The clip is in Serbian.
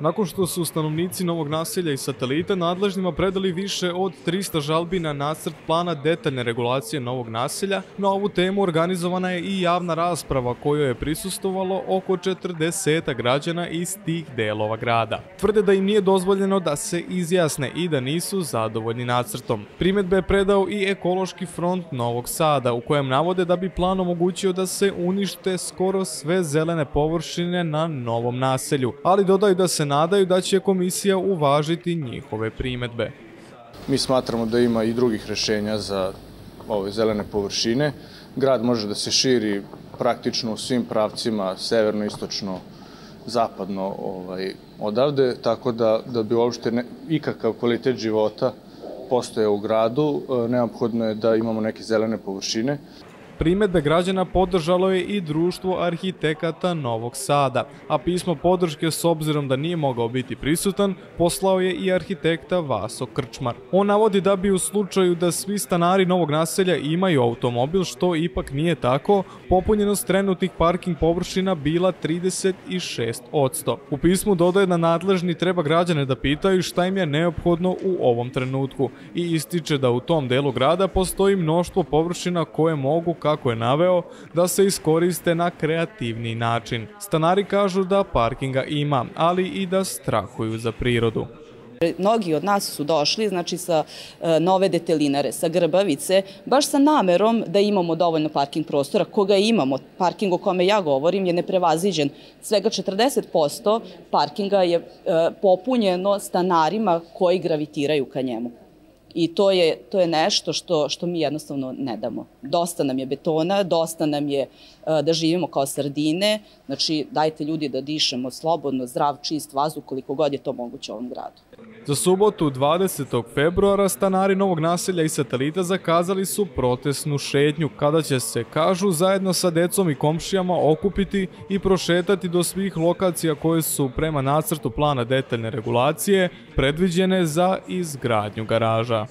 nakon što su stanovnici novog naselja i satelita nadležnima predali više od 300 žalbi na nacrt plana detaljne regulacije novog naselja, na ovu temu organizovana je i javna rasprava kojoj je prisustovalo oko 40 građana iz tih delova grada. Tvrde da im nije dozvoljeno da se izjasne i da nisu zadovoljni nacrtom. Primetbe je predao i ekološki front Novog Sada u kojem navode da bi plan omogućio da se unište skoro sve zelene površine na novom naselju, ali dodaju da se nadaju da će komisija uvažiti njihove primetbe. Mi smatramo da ima i drugih rešenja za ove zelene površine. Grad može da se širi praktično u svim pravcima, severno, istočno, zapadno ovaj, odavde, tako da, da bi uopšte ne, ikakav kvalitet života postoje u gradu, e, neophodno je da imamo neke zelene površine. Primetbe građana podržalo je i društvo arhitekata Novog Sada, a pismo podrške s obzirom da nije mogao biti prisutan, poslao je i arhitekta Vaso Krčmar. On navodi da bi u slučaju da svi stanari novog naselja imaju automobil, što ipak nije tako, popunjenost trenutnih parking površina bila 36%. U pismu dodaje da nadležni treba građane da pitaju šta im je neophodno u ovom trenutku i ističe da u tom delu grada postoji mnoštvo površina koje mogu kako je naveo, da se iskoriste na kreativni način. Stanari kažu da parkinga ima, ali i da strahuju za prirodu. Mnogi od nas su došli, znači sa e, nove detelinare, sa Grbavice, baš sa namerom da imamo dovoljno parking prostora, koga imamo. Parking o kome ja govorim je neprevaziđen. Svega 40% parkinga je e, popunjeno stanarima koji gravitiraju ka njemu. I to je, to je nešto što, što mi jednostavno ne damo. Dosta nam je betona, dosta nam je uh, da živimo kao sardine, znači dajte ljudi da dišemo slobodno, zdrav, čist vazduh koliko god je to moguće u ovom gradu. Za subotu 20. februara stanari Novog naselja i satelita zakazali su protestnu šetnju kada će se, kažu, zajedno sa decom i komšijama okupiti i prošetati do svih lokacija koje su prema nacrtu plana detaljne regulacije predviđene za izgradnju garaža.